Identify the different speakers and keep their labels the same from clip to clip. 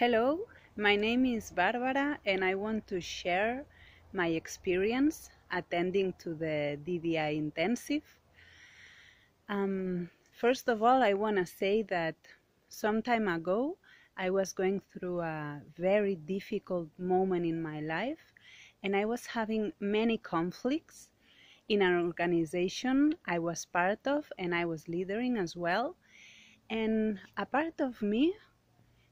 Speaker 1: Hello, my name is Barbara and I want to share my experience attending to the DDI intensive. Um, first of all, I want to say that some time ago I was going through a very difficult moment in my life and I was having many conflicts in an organization I was part of and I was leading as well. And a part of me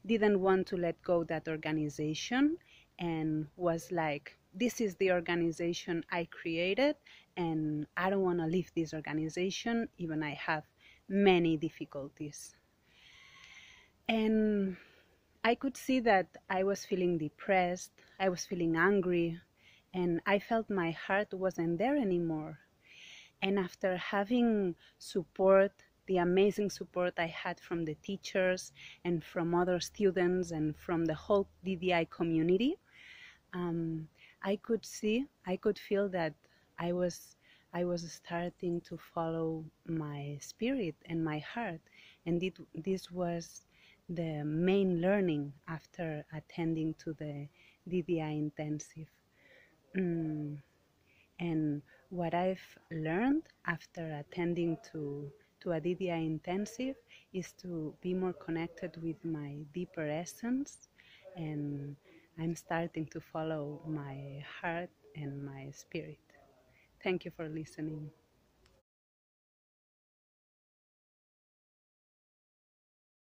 Speaker 1: didn't want to let go that organization and was like this is the organization i created and i don't want to leave this organization even i have many difficulties. And i could see that i was feeling depressed i was feeling angry and i felt my heart wasn't there anymore. And after having support the amazing support I had from the teachers and from other students and from the whole DDI community, um, I could see, I could feel that I was, I was starting to follow my spirit and my heart, and it, this was the main learning after attending to the DDI intensive. Mm. And what I've learned after attending to to a DDI intensive is to be more connected with my deeper essence and I'm starting to follow my heart and my spirit. Thank you for listening.